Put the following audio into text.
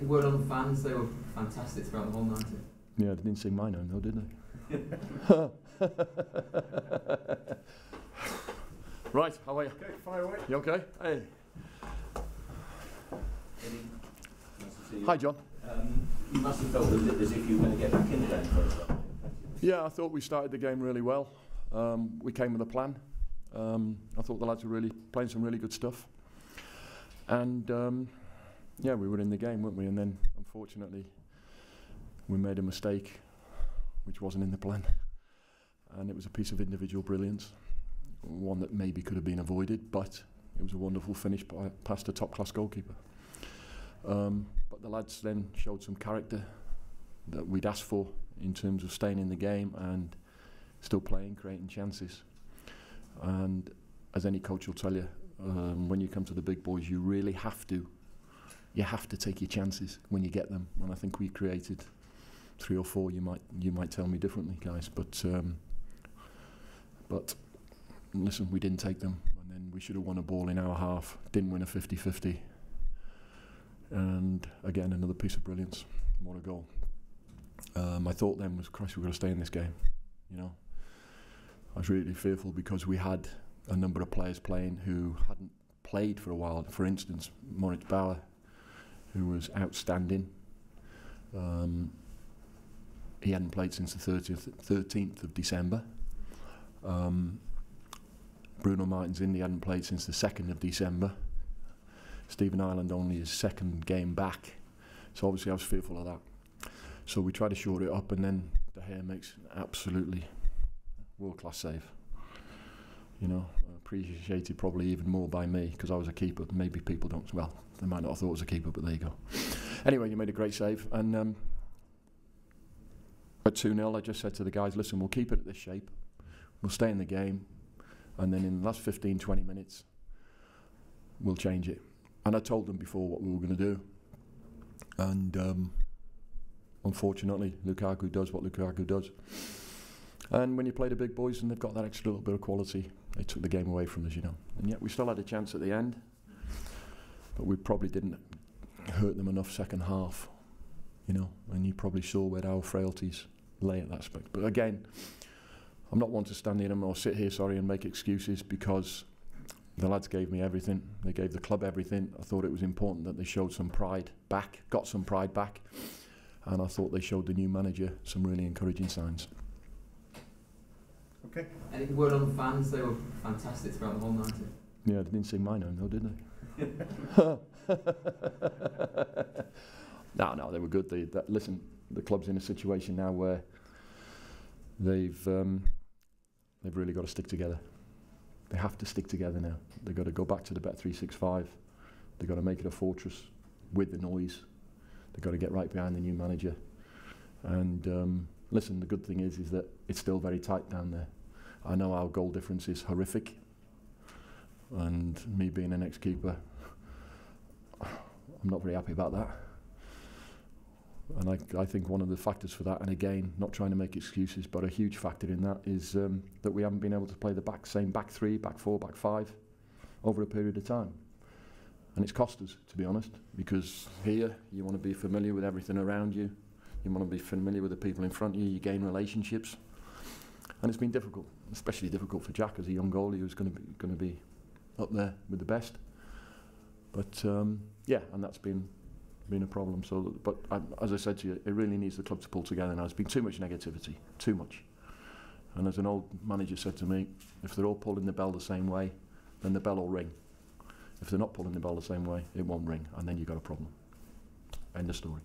Any word on the fans? They were fantastic throughout the whole night. Yeah, they didn't sing my name though, did they? right, how are you? Okay, fire away. You okay? Hey. Nice to see you. Hi, John. Um, you must have felt as if, as if you were going to get back in the game first. half. Yeah, I thought we started the game really well. Um, we came with a plan. Um, I thought the lads were really playing some really good stuff. And um, yeah, we were in the game, weren't we? And then, unfortunately, we made a mistake, which wasn't in the plan. And it was a piece of individual brilliance, one that maybe could have been avoided, but it was a wonderful finish by, past a top-class goalkeeper. Um, but the lads then showed some character that we'd asked for in terms of staying in the game and still playing, creating chances. And as any coach will tell you, um, when you come to the big boys, you really have to, you have to take your chances when you get them. And I think we created three or four. You might, you might tell me differently, guys. But, um, but listen, we didn't take them, and then we should have won a ball in our half. Didn't win a 50-50. And again, another piece of brilliance. What a goal. Um, my thought then was, Christ, we've got to stay in this game. You know, I was really fearful because we had a number of players playing who hadn't played for a while. For instance, Moritz Bauer, who was outstanding. Um, he hadn't played since the 30th, 13th of December. Um, Bruno Martins Indi hadn't played since the 2nd of December. Stephen Ireland only his second game back. So obviously I was fearful of that. So we tried to shore it up, and then De Gea makes an absolutely world-class save. You know, appreciated probably even more by me because I was a keeper. Maybe people don't, well, they might not have thought I was a keeper, but there you go. anyway, you made a great save. And um, at 2 0, I just said to the guys, listen, we'll keep it at this shape. We'll stay in the game. And then in the last 15, 20 minutes, we'll change it. And I told them before what we were going to do. And um, unfortunately, Lukaku does what Lukaku does. And when you play the big boys and they've got that extra little bit of quality, they took the game away from us, you know. And yet we still had a chance at the end, but we probably didn't hurt them enough second half, you know. And you probably saw where our frailties lay at that aspect. But again, I'm not one to stand here or sit here, sorry, and make excuses because the lads gave me everything. They gave the club everything. I thought it was important that they showed some pride back, got some pride back, and I thought they showed the new manager some really encouraging signs. Okay. Any word on the fans? They were fantastic throughout the whole night. Yeah, they didn't sing my name though, did they? no, no, they were good. They, that, listen, the club's in a situation now where they've um, they've really got to stick together. They have to stick together now. They've got to go back to the Bet 365. They've got to make it a fortress with the noise. They've got to get right behind the new manager. And um, listen, the good thing is, is that it's still very tight down there. I know our goal difference is horrific. And me being an ex-keeper, I'm not very happy about that. And I, I think one of the factors for that, and again, not trying to make excuses, but a huge factor in that is um, that we haven't been able to play the back same back three, back four, back five over a period of time. And it's cost us, to be honest, because here you want to be familiar with everything around you. You want to be familiar with the people in front of you. You gain relationships, And it's been difficult, especially difficult for Jack as a young goalie who's going to be going to be up there with the best. But um, yeah, and that's been been a problem. So, but I, as I said to you, it really needs the club to pull together now. There's been too much negativity, too much. And as an old manager said to me, if they're all pulling the bell the same way, then the bell will ring. If they're not pulling the bell the same way, it won't ring, and then you've got a problem. End of story.